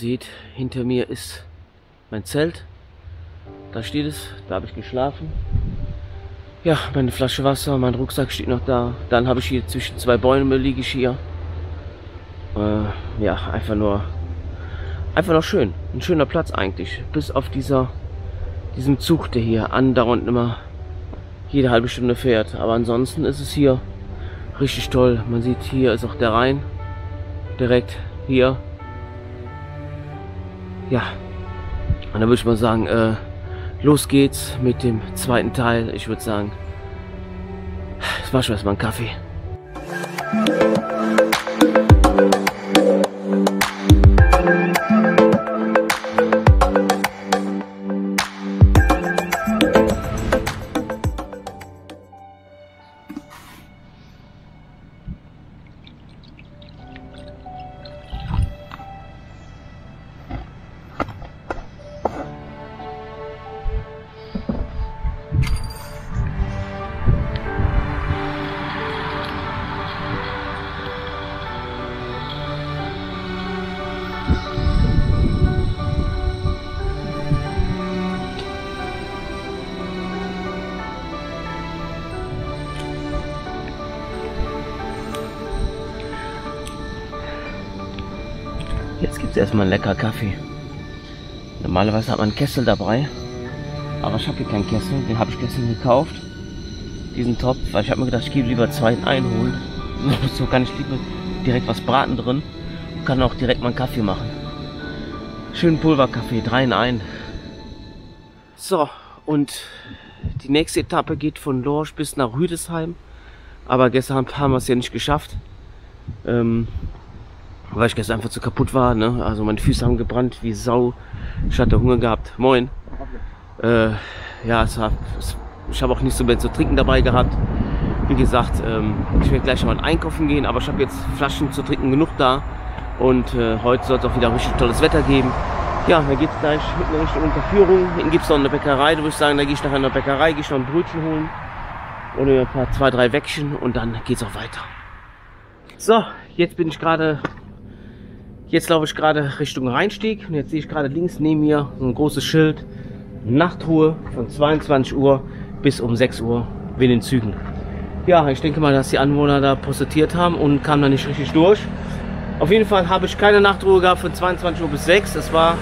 Seht, hinter mir ist mein Zelt. Da steht es, da habe ich geschlafen. Ja, meine Flasche Wasser, mein Rucksack steht noch da. Dann habe ich hier zwischen zwei Bäume liege ich hier. Äh, ja, einfach nur, einfach noch schön. Ein schöner Platz eigentlich. Bis auf dieser, diesem Zug, der hier andauernd immer jede halbe Stunde fährt. Aber ansonsten ist es hier richtig toll. Man sieht, hier ist auch der Rhein. Direkt hier. Ja. Und dann würde ich mal sagen, äh, los geht's mit dem zweiten Teil. Ich würde sagen, es war schon erstmal ein Kaffee. Jetzt gibt es erstmal einen lecker Kaffee. Normalerweise hat man einen Kessel dabei. Aber ich habe hier keinen Kessel. Den habe ich gestern gekauft. Diesen Topf. Weil ich habe mir gedacht, ich gebe lieber zwei in einen holen. So kann ich lieber direkt was braten drin. Und kann auch direkt mal einen Kaffee machen. Schönen Pulverkaffee. Drei in einen. So. Und die nächste Etappe geht von Lorsch bis nach Rüdesheim. Aber gestern haben wir es ja nicht geschafft. Ähm, weil ich gestern einfach zu kaputt war. Ne? Also meine Füße haben gebrannt wie Sau. Ich hatte Hunger gehabt. Moin. Äh, ja, es war, es, ich habe auch nicht so mehr zu trinken dabei gehabt. Wie gesagt, ähm, ich werde gleich mal einkaufen gehen, aber ich habe jetzt Flaschen zu trinken genug da. Und äh, heute soll es auch wieder richtig tolles Wetter geben. Ja, da geht es gleich mit einer Richtung Unterführung. Hinten gibt es noch eine Bäckerei. Da würde ich sagen, da gehe ich nachher in der Bäckerei, gehe ich noch ein Brötchen holen. Oder ein paar, zwei, drei Wäckchen und dann geht es auch weiter. So, jetzt bin ich gerade Jetzt laufe ich gerade Richtung Rheinstieg und jetzt sehe ich gerade links neben mir so ein großes Schild. Nachtruhe von 22 Uhr bis um 6 Uhr in den Zügen. Ja, ich denke mal, dass die Anwohner da postiert haben und kamen da nicht richtig durch. Auf jeden Fall habe ich keine Nachtruhe gehabt von 22 Uhr bis 6. Das war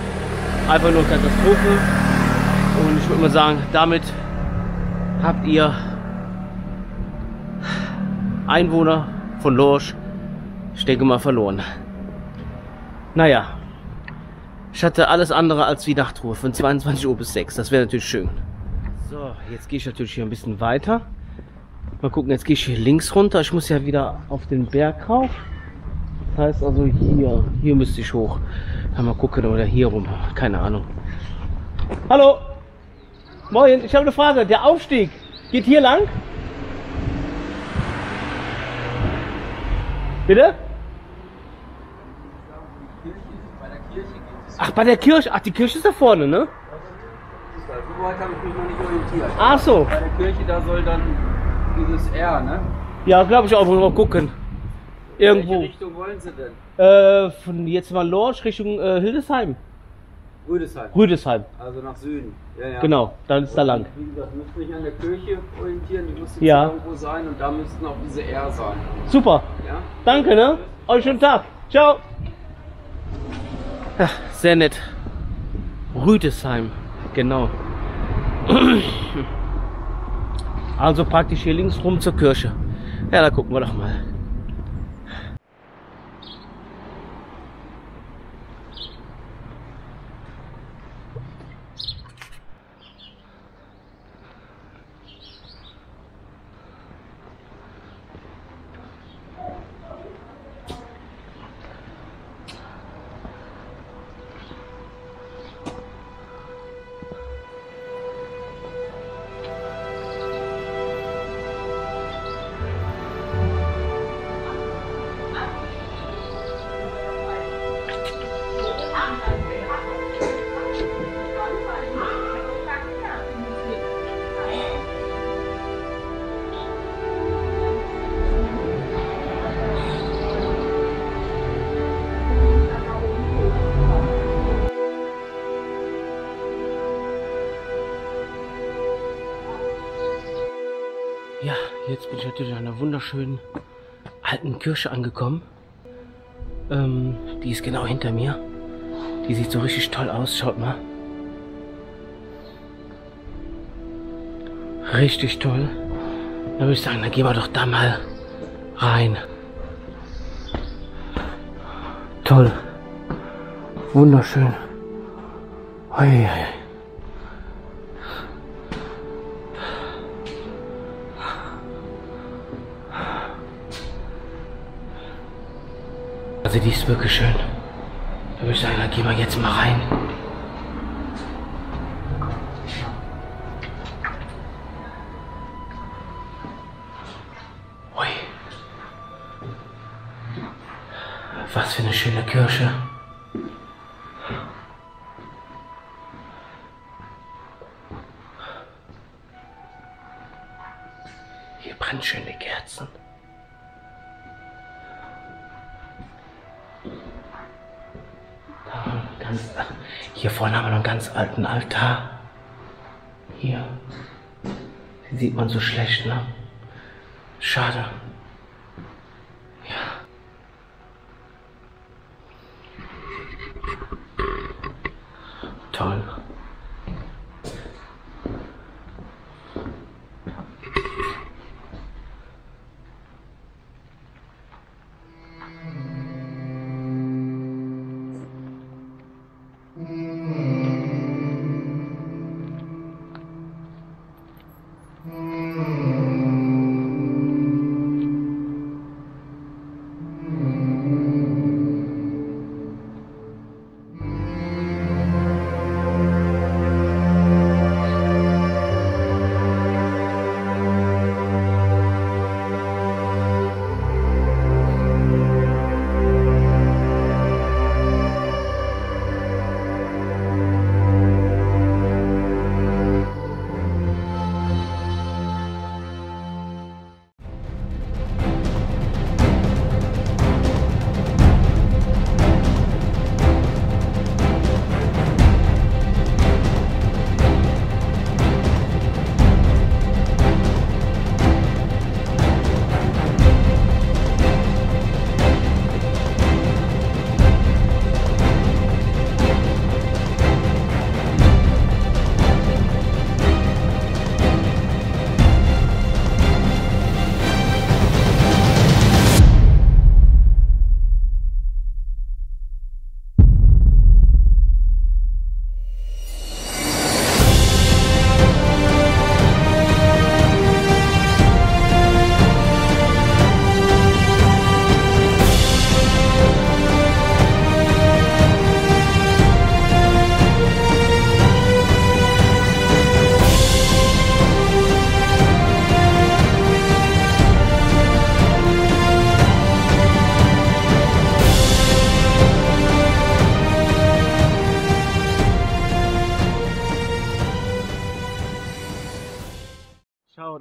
einfach nur Katastrophe. Und ich würde mal sagen, damit habt ihr Einwohner von Lorsch, ich denke mal, verloren. Naja, ich hatte alles andere als wie Nachtruhe von 22 Uhr bis 6. Das wäre natürlich schön. So, jetzt gehe ich natürlich hier ein bisschen weiter. Mal gucken, jetzt gehe ich hier links runter. Ich muss ja wieder auf den Berg rauf. Das heißt also hier, hier müsste ich hoch. Mal gucken oder hier rum. Keine Ahnung. Hallo. Moin, ich habe eine Frage. Der Aufstieg geht hier lang? Bitte? Ach, bei der Kirche. Ach, die Kirche ist da vorne, ne? So weit habe ich mich noch nicht orientiert. Ach so. Bei der Kirche, da soll dann dieses R, ne? Ja, glaube ich auch. Mal gucken. Irgendwo. Welche Richtung wollen Sie denn? Äh, von jetzt mal Lorsch Richtung äh, Hildesheim. Rüdesheim. Rüdesheim. Also nach Süden. Ja, ja. Genau, dann ist da lang. Wie gesagt, müsste mich an der Kirche orientieren. Die müsste Ja. irgendwo sein und da müssten auch diese R sein. Super. Ja? Danke, ne? Euch schönen Tag. Ciao. Ja, sehr nett. Rüdesheim. Genau. Also praktisch hier links rum zur Kirche. Ja, da gucken wir doch mal. Jetzt bin ich natürlich an einer wunderschönen alten Kirche angekommen. Ähm, die ist genau hinter mir. Die sieht so richtig toll aus, schaut mal. Richtig toll. Da würde ich sagen, dann gehen wir doch da mal rein. Toll. Wunderschön. Ui, ui. Also die ist wirklich schön. Da würde ich sagen, dann gehen wir jetzt mal rein. Ui. Was für eine schöne Kirche. Alten Altar. Hier. Den sieht man so schlecht, ne? Schade.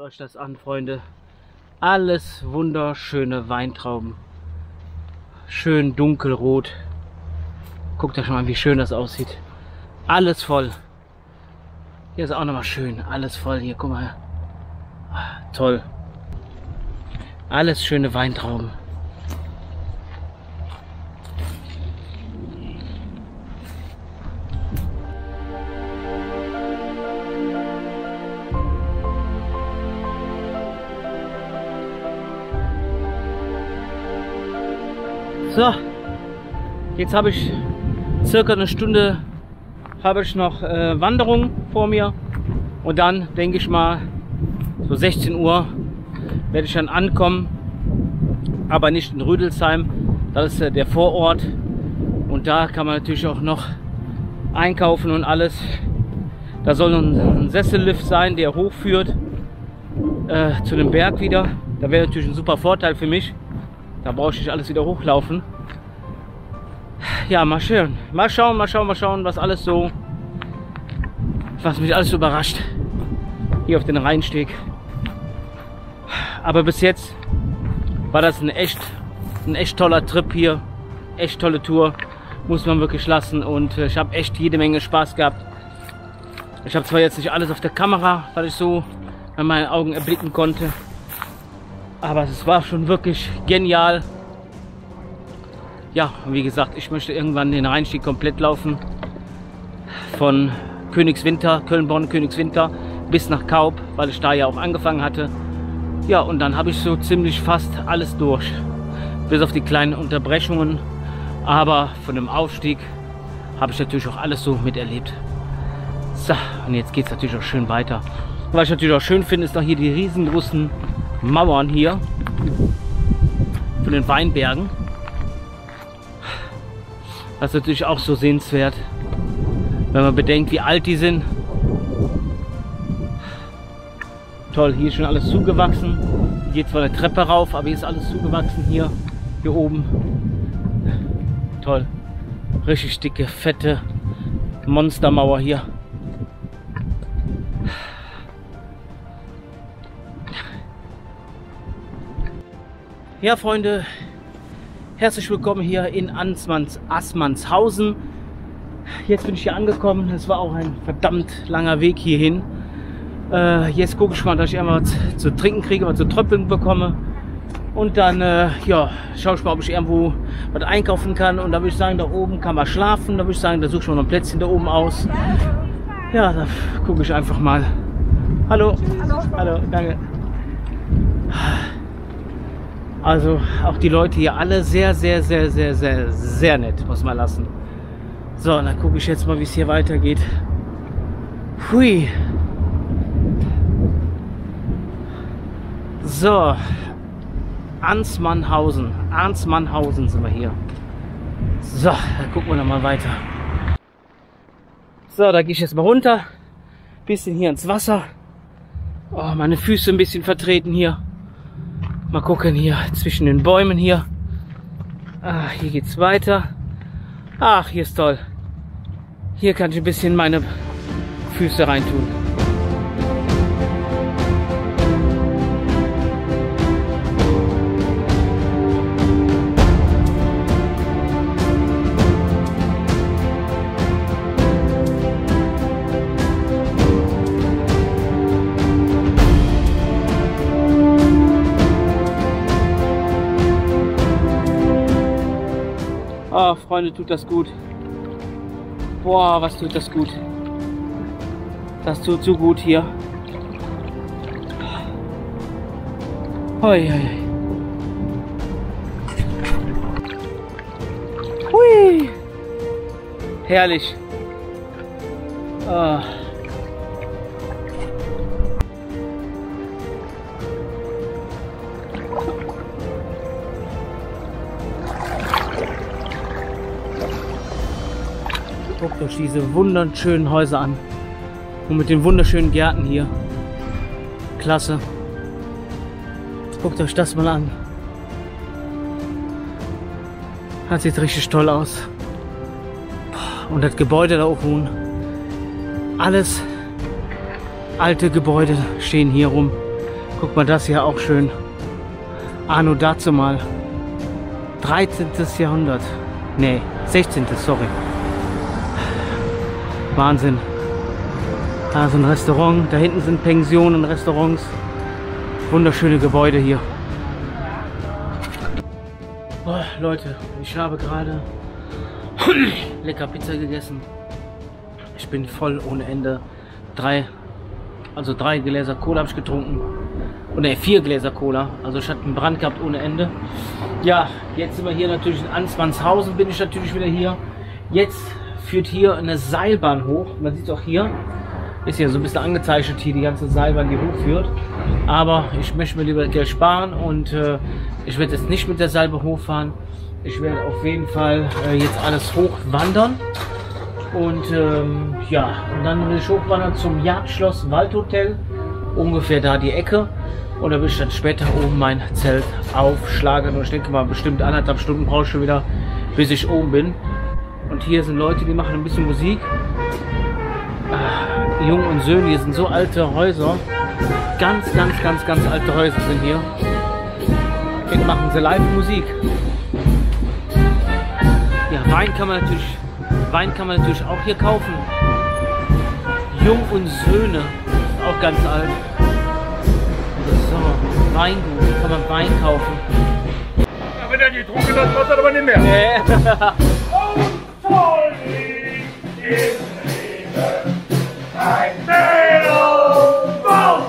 Euch das an, Freunde. Alles wunderschöne Weintrauben. Schön dunkelrot. Guckt euch schon mal, wie schön das aussieht. Alles voll. Hier ist auch nochmal schön. Alles voll. Hier, guck mal. Ah, Toll. Alles schöne Weintrauben. So, jetzt habe ich circa eine Stunde habe ich noch äh, Wanderung vor mir und dann denke ich mal so 16 Uhr werde ich dann ankommen, aber nicht in Rüdelsheim, das ist äh, der Vorort und da kann man natürlich auch noch einkaufen und alles. Da soll ein, ein Sessellift sein, der hochführt äh, zu dem Berg wieder. Da wäre natürlich ein super Vorteil für mich. Da brauche ich alles wieder hochlaufen. Ja, mal schön. Mal schauen, mal schauen, mal schauen, was alles so, was mich alles so überrascht. Hier auf den Rheinsteg. Aber bis jetzt war das ein echt, ein echt toller Trip hier. Echt tolle Tour. Muss man wirklich lassen. Und ich habe echt jede Menge Spaß gehabt. Ich habe zwar jetzt nicht alles auf der Kamera, weil ich so an meinen Augen erblicken konnte. Aber es war schon wirklich genial. Ja, wie gesagt, ich möchte irgendwann den Rheinstieg komplett laufen. Von Königswinter, Köln-Bonn, Königswinter bis nach Kaub, weil ich da ja auch angefangen hatte. Ja, und dann habe ich so ziemlich fast alles durch. Bis auf die kleinen Unterbrechungen. Aber von dem Aufstieg habe ich natürlich auch alles so miterlebt. So, und jetzt geht es natürlich auch schön weiter. Was ich natürlich auch schön finde, ist noch hier die riesengroßen Mauern hier von den Weinbergen. Das ist natürlich auch so sehenswert, wenn man bedenkt, wie alt die sind. Toll, hier ist schon alles zugewachsen. Hier geht zwar eine Treppe rauf, aber hier ist alles zugewachsen hier, hier oben. Toll. Richtig dicke, fette Monstermauer hier. Ja, Freunde, herzlich willkommen hier in Ansmanns, Assmannshausen. Jetzt bin ich hier angekommen. Es war auch ein verdammt langer Weg hierhin. Äh, jetzt gucke ich mal, dass ich einmal was zu trinken kriege, was zu tröppeln bekomme. Und dann äh, ja, schaue ich mal, ob ich irgendwo was einkaufen kann. Und da würde ich sagen, da oben kann man schlafen. Da würde ich sagen, da suche ich mal ein Plätzchen da oben aus. Ja, da gucke ich einfach mal. Hallo. Hallo. Hallo, danke. Also auch die Leute hier alle sehr, sehr, sehr, sehr, sehr, sehr nett, muss man lassen. So, dann gucke ich jetzt mal, wie es hier weitergeht. Hui. So. Ansmannhausen. Ansmannhausen sind wir hier. So, dann gucken wir noch mal weiter. So, da gehe ich jetzt mal runter. Bisschen hier ins Wasser. Oh, meine Füße ein bisschen vertreten hier. Mal gucken hier zwischen den Bäumen hier. Ah, hier geht's weiter. Ach, hier ist toll. Hier kann ich ein bisschen meine Füße reintun. Freunde, tut das gut. Boah, was tut das gut. Das tut so gut hier. Hoi, hoi. Hui. Herrlich. Oh. Guckt euch diese wunderschönen Häuser an. Und mit den wunderschönen Gärten hier. Klasse. Guckt euch das mal an. Das sieht richtig toll aus. Und das Gebäude da oben. Alles alte Gebäude stehen hier rum. Guck mal, das hier auch schön. Arno dazu mal. 13. Jahrhundert. Nee, 16. sorry. Wahnsinn. Da ist ein Restaurant, da hinten sind Pensionen, Restaurants. Wunderschöne Gebäude hier. Oh, Leute, ich habe gerade lecker Pizza gegessen. Ich bin voll ohne Ende. Drei, also drei Gläser Cola habe ich getrunken. Und ne, vier Gläser Cola. Also ich hatte einen Brand gehabt ohne Ende. Ja, jetzt sind wir hier natürlich in Ansmannshausen, bin ich natürlich wieder hier. Jetzt führt hier eine Seilbahn hoch. Man sieht es auch hier. Ist ja so ein bisschen angezeichnet hier die ganze Seilbahn, die hochführt. Aber ich möchte mir lieber Geld sparen und äh, ich werde jetzt nicht mit der Seilbahn hochfahren. Ich werde auf jeden Fall äh, jetzt alles hochwandern. Und ähm, ja, und dann will ich hochwandern zum Jagdschloss Waldhotel. Ungefähr da die Ecke. Und da will ich dann später oben mein Zelt aufschlagen. Und ich denke mal, bestimmt anderthalb Stunden brauche ich schon wieder, bis ich oben bin. Und hier sind Leute, die machen ein bisschen Musik. Ah, Jung und Söhne, hier sind so alte Häuser. Ganz, ganz, ganz, ganz alte Häuser sind hier. Hier machen sie live Musik. Ja, Wein kann man natürlich, Wein kann man natürlich auch hier kaufen. Jung und Söhne, auch ganz alt. So, Weingut. Kann man Wein kaufen. Ja, wenn er getrunken hat, macht er aber nicht mehr. Nee.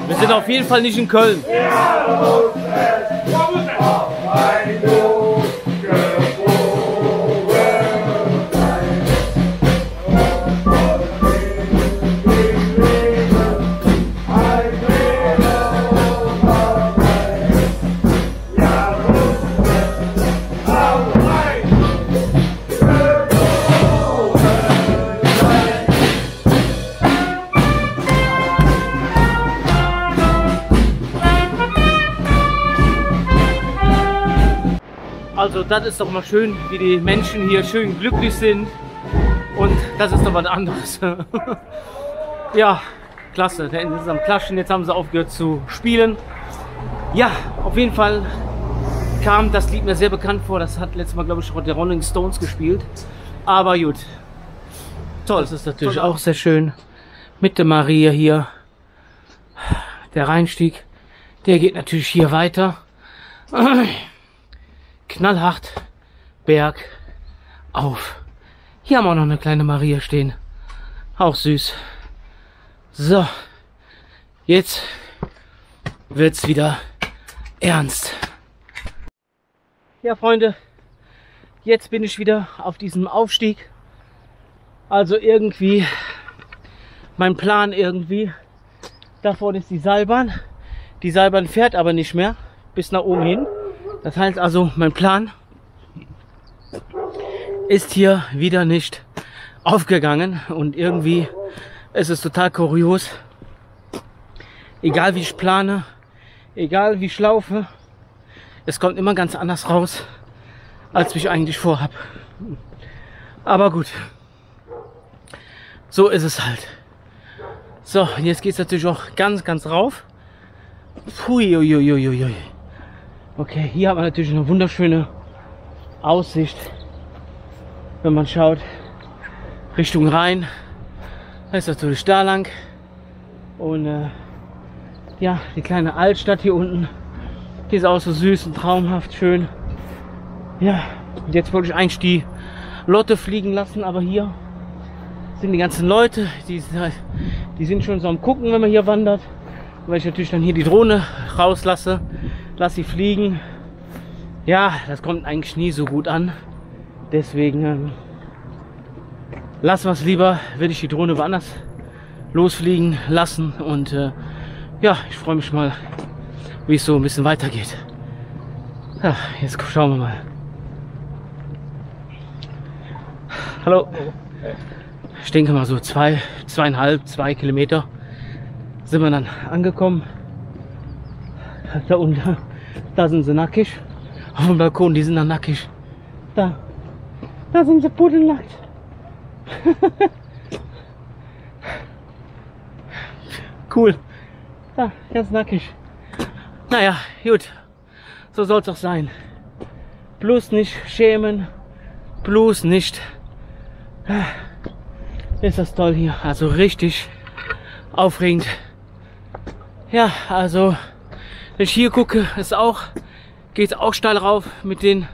Wir sind auf jeden Fall nicht in Köln. Das ist doch mal schön, wie die Menschen hier schön glücklich sind. Und das ist doch was anderes. ja, klasse. Da hinten ist am Klatschen. Jetzt haben sie aufgehört zu spielen. Ja, auf jeden Fall kam das Lied mir sehr bekannt vor. Das hat letztes Mal, glaube ich, der Rolling Stones gespielt. Aber gut. Toll. Das ist natürlich Toll. auch sehr schön. Mit der Maria hier. Der Reinstieg. Der geht natürlich hier weiter knallhart Berg auf. Hier haben wir noch eine kleine Maria stehen. Auch süß. So, jetzt wird's wieder ernst. Ja, Freunde, jetzt bin ich wieder auf diesem Aufstieg. Also irgendwie mein Plan irgendwie. Da vorne ist die Seilbahn. Die Seilbahn fährt aber nicht mehr bis nach oben hin. Das heißt also, mein Plan ist hier wieder nicht aufgegangen und irgendwie ist es total kurios. Egal wie ich plane, egal wie ich laufe, es kommt immer ganz anders raus, als ich eigentlich vorhab. Aber gut, so ist es halt. So, jetzt geht es natürlich auch ganz, ganz rauf. Pui, ui, ui, ui, ui. Okay, hier hat man natürlich eine wunderschöne Aussicht, wenn man schaut Richtung Rhein. Das ist natürlich da lang. Und äh, ja, die kleine Altstadt hier unten, die ist auch so süß und traumhaft schön. Ja, jetzt wollte ich eigentlich die Lotte fliegen lassen, aber hier sind die ganzen Leute, die, die sind schon so am gucken, wenn man hier wandert. Weil ich natürlich dann hier die Drohne rauslasse lass sie fliegen. Ja, das kommt eigentlich nie so gut an. Deswegen ähm, lassen wir es lieber, würde ich die Drohne woanders losfliegen lassen. Und äh, ja, ich freue mich mal, wie es so ein bisschen weitergeht. Ja, jetzt schauen wir mal. Hallo. Ich denke mal so zwei, zweieinhalb, zwei Kilometer sind wir dann angekommen. Da unten da sind sie nackig. Auf dem Balkon, die sind da nackig. Da. Da sind sie pudelnackt. cool. Da, ganz nackig. Naja, gut. So soll es auch sein. Bloß nicht schämen. Bloß nicht. Ist das toll hier. Also richtig aufregend. Ja, also wenn ich hier gucke, ist auch, geht es auch steil rauf mit den,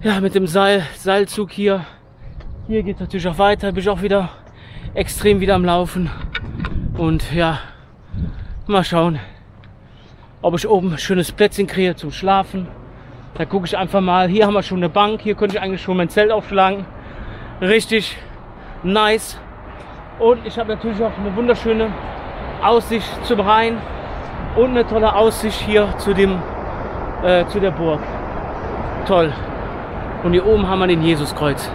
ja, mit dem Seil, Seilzug hier. Hier geht es natürlich auch weiter, bin ich auch wieder extrem wieder am Laufen. Und ja, mal schauen, ob ich oben ein schönes Plätzchen kriege zum Schlafen. Da gucke ich einfach mal. Hier haben wir schon eine Bank. Hier könnte ich eigentlich schon mein Zelt aufschlagen. Richtig nice. Und ich habe natürlich auch eine wunderschöne Aussicht zum Rhein und eine tolle Aussicht hier zu, dem, äh, zu der Burg. Toll. Und hier oben haben wir den Jesuskreuz.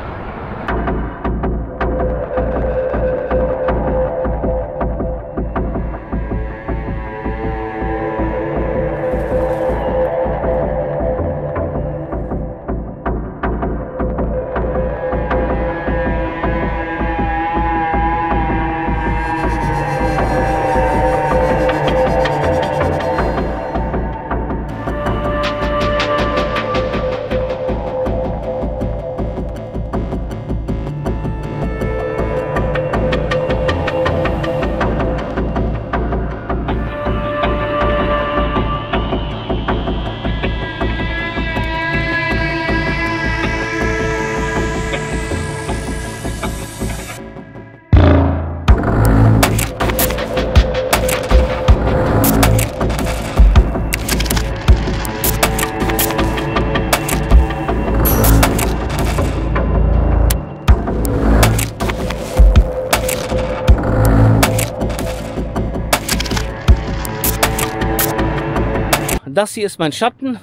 Das hier ist mein Schatten.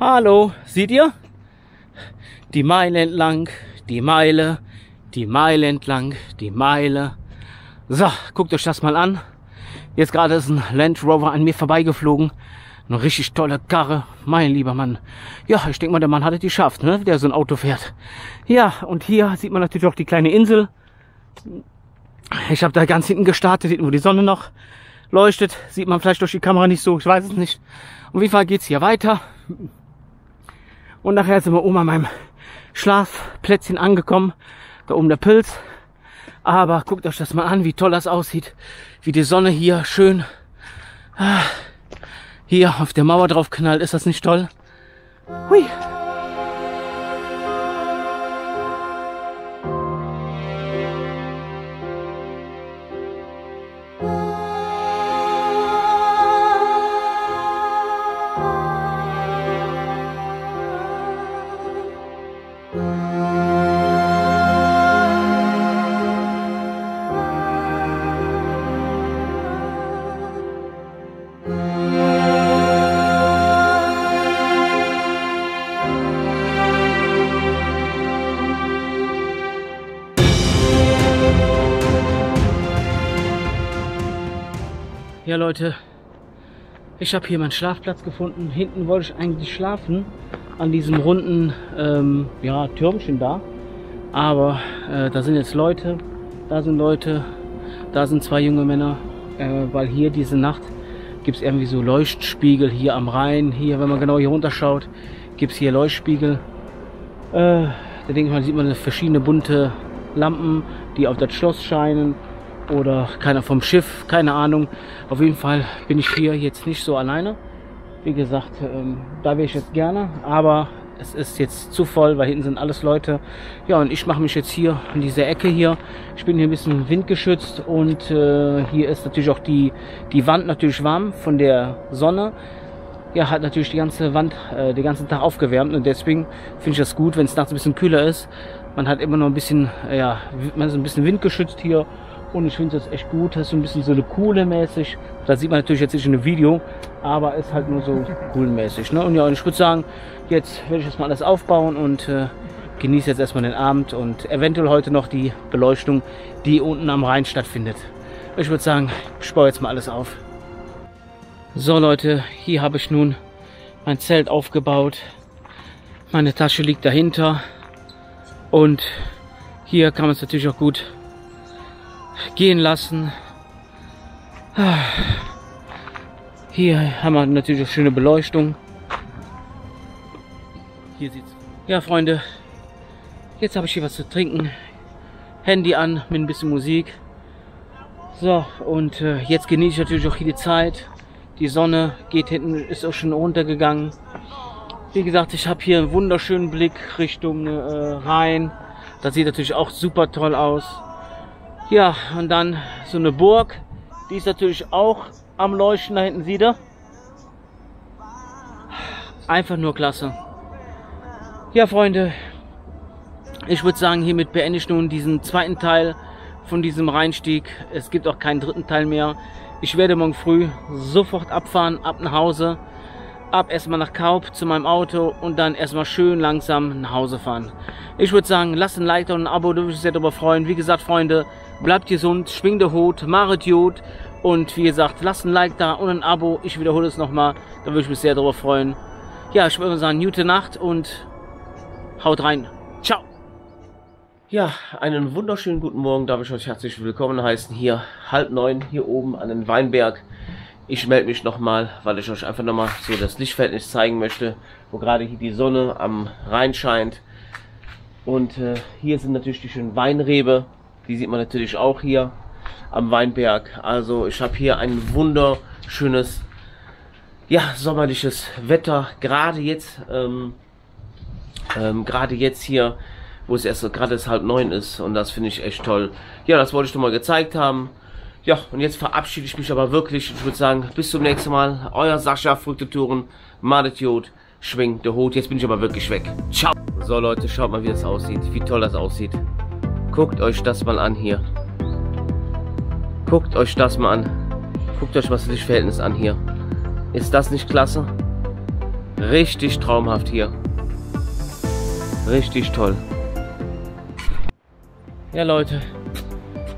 Hallo, seht ihr? Die Meile entlang, die Meile, die Meile entlang, die Meile. So, guckt euch das mal an. Jetzt gerade ist ein Land Rover an mir vorbeigeflogen. Eine richtig tolle Karre. Mein lieber Mann. Ja, ich denke mal, der Mann hat es geschafft, ne? der so ein Auto fährt. Ja, und hier sieht man natürlich auch die kleine Insel. Ich habe da ganz hinten gestartet, hinten wo die Sonne noch leuchtet. Sieht man vielleicht durch die Kamera nicht so, ich weiß es nicht. Auf jeden Fall geht's hier weiter. Und nachher sind wir oben an meinem Schlafplätzchen angekommen. Da oben der Pilz. Aber guckt euch das mal an, wie toll das aussieht. Wie die Sonne hier schön ah, hier auf der Mauer drauf knallt. Ist das nicht toll? Hui. Leute, ich habe hier meinen Schlafplatz gefunden. Hinten wollte ich eigentlich schlafen, an diesem runden ähm, ja, Türmchen da. Aber äh, da sind jetzt Leute, da sind Leute, da sind zwei junge Männer, äh, weil hier diese Nacht gibt es irgendwie so Leuchtspiegel hier am Rhein. Hier, wenn man genau hier runterschaut, gibt es hier Leuchtspiegel. Äh, da denke ich mal, sieht man verschiedene bunte Lampen, die auf das Schloss scheinen oder keiner vom Schiff, keine Ahnung. Auf jeden Fall bin ich hier jetzt nicht so alleine. Wie gesagt, ähm, da wäre ich jetzt gerne, aber es ist jetzt zu voll, weil hinten sind alles Leute. Ja, und ich mache mich jetzt hier in dieser Ecke hier. Ich bin hier ein bisschen windgeschützt und äh, hier ist natürlich auch die, die Wand natürlich warm von der Sonne. Ja, hat natürlich die ganze Wand äh, den ganzen Tag aufgewärmt und deswegen finde ich das gut, wenn es nachts ein bisschen kühler ist. Man hat immer noch ein bisschen, äh, ja, man ist ein bisschen windgeschützt hier und ich finde es echt gut. Das ist so ein bisschen so eine coole mäßig. Das sieht man natürlich jetzt nicht in einem Video, aber ist halt nur so cool mäßig. Ne? Und ja, und ich würde sagen, jetzt werde ich das mal alles aufbauen und äh, genieße jetzt erstmal den Abend und eventuell heute noch die Beleuchtung, die unten am Rhein stattfindet. Ich würde sagen, ich baue jetzt mal alles auf. So Leute, hier habe ich nun mein Zelt aufgebaut. Meine Tasche liegt dahinter. Und hier kann man es natürlich auch gut gehen lassen. Hier haben wir natürlich schöne Beleuchtung. Hier sieht's. Ja, Freunde, jetzt habe ich hier was zu trinken. Handy an mit ein bisschen Musik. So, und äh, jetzt genieße ich natürlich auch hier die Zeit. Die Sonne geht hinten, ist auch schon runtergegangen. Wie gesagt, ich habe hier einen wunderschönen Blick Richtung äh, Rhein. Das sieht natürlich auch super toll aus. Ja, und dann so eine Burg. Die ist natürlich auch am Leuchten. Da hinten sieht ihr. Einfach nur klasse. Ja, Freunde. Ich würde sagen, hiermit beende ich nun diesen zweiten Teil von diesem Reinstieg. Es gibt auch keinen dritten Teil mehr. Ich werde morgen früh sofort abfahren, ab nach Hause. Ab erstmal nach Kaub zu meinem Auto und dann erstmal schön langsam nach Hause fahren. Ich würde sagen, lasst ein Like und ein Abo, da würde ich mich sehr darüber freuen. Wie gesagt, Freunde, bleibt gesund, schwingt der Hut, macht Jod und wie gesagt, lasst ein Like da und ein Abo. Ich wiederhole es nochmal, da würde ich mich sehr darüber freuen. Ja, ich würde sagen, gute Nacht und haut rein. Ciao. Ja, einen wunderschönen guten Morgen darf ich euch herzlich willkommen heißen. Hier halb neun, hier oben an den Weinberg. Ich melde mich nochmal, weil ich euch einfach nochmal so das Lichtverhältnis zeigen möchte, wo gerade hier die Sonne am Rhein scheint. Und äh, hier sind natürlich die schönen Weinrebe, die sieht man natürlich auch hier am Weinberg. Also ich habe hier ein wunderschönes, ja, sommerliches Wetter. Gerade jetzt, ähm, ähm, gerade jetzt hier, wo es erst gerade halb neun ist. Und das finde ich echt toll. Ja, das wollte ich noch mal gezeigt haben. Ja, und jetzt verabschiede ich mich aber wirklich. Ich würde sagen, bis zum nächsten Mal. Euer Sascha, Früchte Touren, Madet Jod, schwingt der Hut. Jetzt bin ich aber wirklich weg. Ciao. So Leute, schaut mal, wie das aussieht. Wie toll das aussieht. Guckt euch das mal an hier. Guckt euch das mal an. Guckt euch was das Lichtverhältnis an hier. Ist das nicht klasse? Richtig traumhaft hier. Richtig toll. Ja Leute,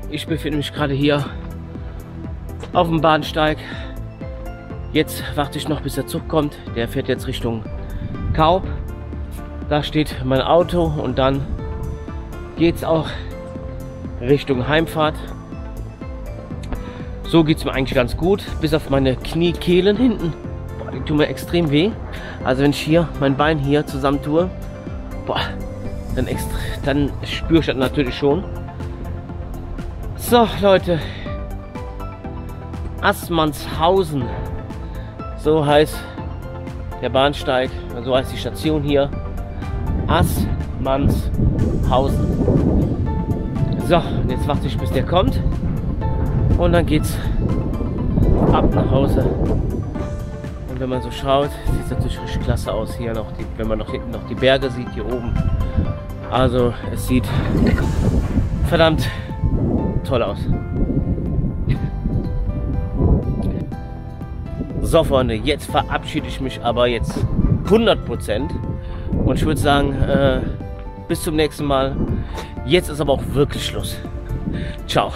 ich befinde mich gerade hier auf dem Bahnsteig. Jetzt warte ich noch, bis der Zug kommt. Der fährt jetzt Richtung Kaub. Da steht mein Auto und dann geht es auch Richtung Heimfahrt. So geht es mir eigentlich ganz gut, bis auf meine Kniekehlen hinten. Boah, die tun mir extrem weh. Also wenn ich hier mein Bein hier zusammen tue, boah, dann, dann spüre ich das natürlich schon. So, Leute. Assmannshausen. So heißt der Bahnsteig. So heißt die Station hier. Assmannshausen. So, jetzt warte ich, bis der kommt. Und dann geht's ab nach Hause. Und wenn man so schaut, sieht es natürlich richtig klasse aus hier noch, die, wenn man noch hinten noch die Berge sieht hier oben. Also es sieht verdammt toll aus. So Freunde, jetzt verabschiede ich mich aber jetzt 100% und ich würde sagen, äh, bis zum nächsten Mal. Jetzt ist aber auch wirklich Schluss. Ciao.